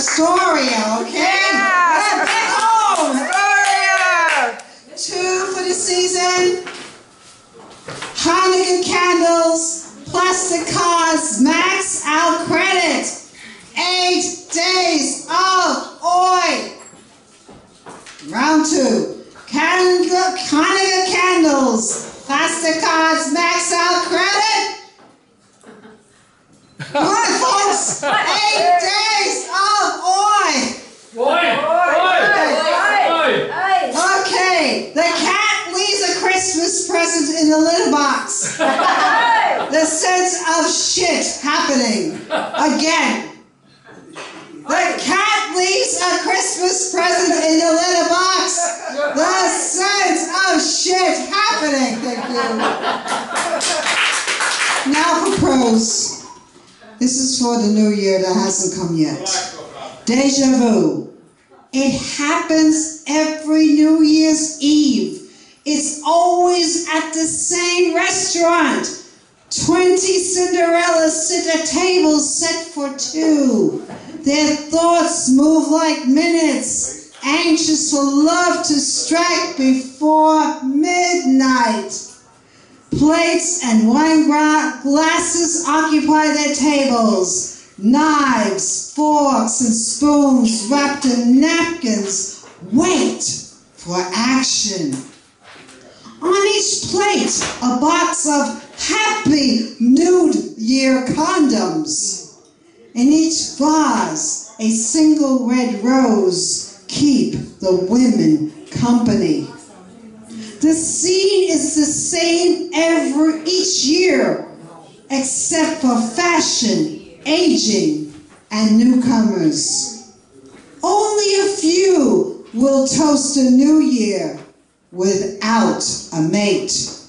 Astoria, okay? Yeah. Back home. Gloria! Two for the season. Hanukkah candles, plastic cards, max out credit. Eight days of oil. Round two. Candle, Hanukkah candles, plastic cards, max out credit. Come on, folks. Eight days of oil. Oi! Oi! Oi! Okay, the cat leaves a Christmas the litter box. the sense of shit happening again. The cat leaves a Christmas present in the litter box. The sense of shit happening. Thank you. Now for prose. This is for the new year that hasn't come yet. Deja vu. It happens every New Year's Eve. It's always at the same restaurant. Twenty Cinderellas sit at tables set for two. Their thoughts move like minutes, anxious for love to strike before midnight. Plates and wine glasses occupy their tables. Knives, forks, and spoons wrapped in napkins wait for action. Plate, a box of Happy New Year condoms. In each vase, a single red rose keep the women company. The scene is the same every each year, except for fashion, aging, and newcomers. Only a few will toast a new year without a mate.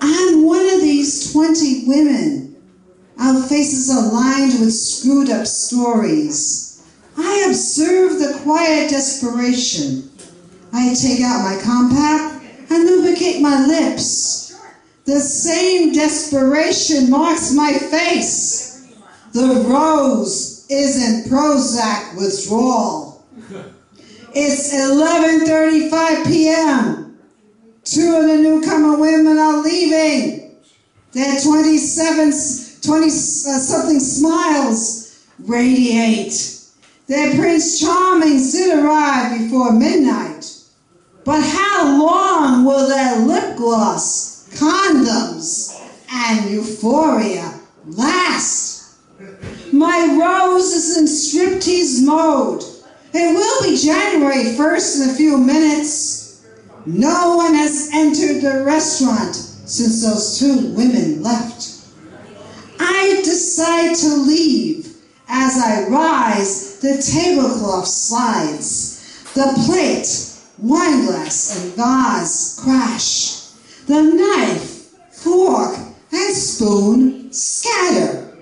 I'm one of these 20 women. Our faces are lined with screwed up stories. I observe the quiet desperation. I take out my compact and lubricate my lips. The same desperation marks my face. The rose isn't Prozac withdrawal. It's 11:35 p.m. Two of the newcomer women are leaving. Their 27 20 uh, something smiles radiate. Their Prince Charming did arrive before midnight. But how long will their lip gloss, condoms, and euphoria last? My rose is in striptease mode. It will be January 1st in a few minutes. No one has entered the restaurant since those two women left. I decide to leave. As I rise, the tablecloth slides. The plate, wine glass, and vase crash. The knife, fork, and spoon scatter.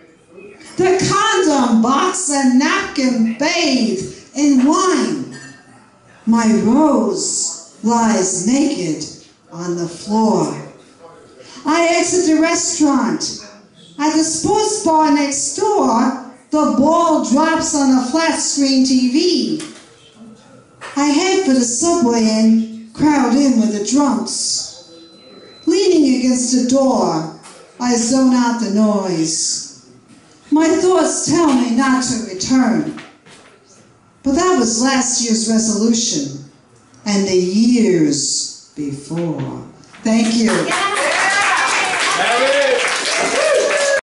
The condom box and napkin bathe in wine. My rose lies naked on the floor. I exit the restaurant. At the sports bar next door, the ball drops on a flat screen TV. I head for the subway and crowd in with the drunks. Leaning against the door, I zone out the noise. My thoughts tell me not to return. But that was last year's resolution and the years before. Thank you. Harry!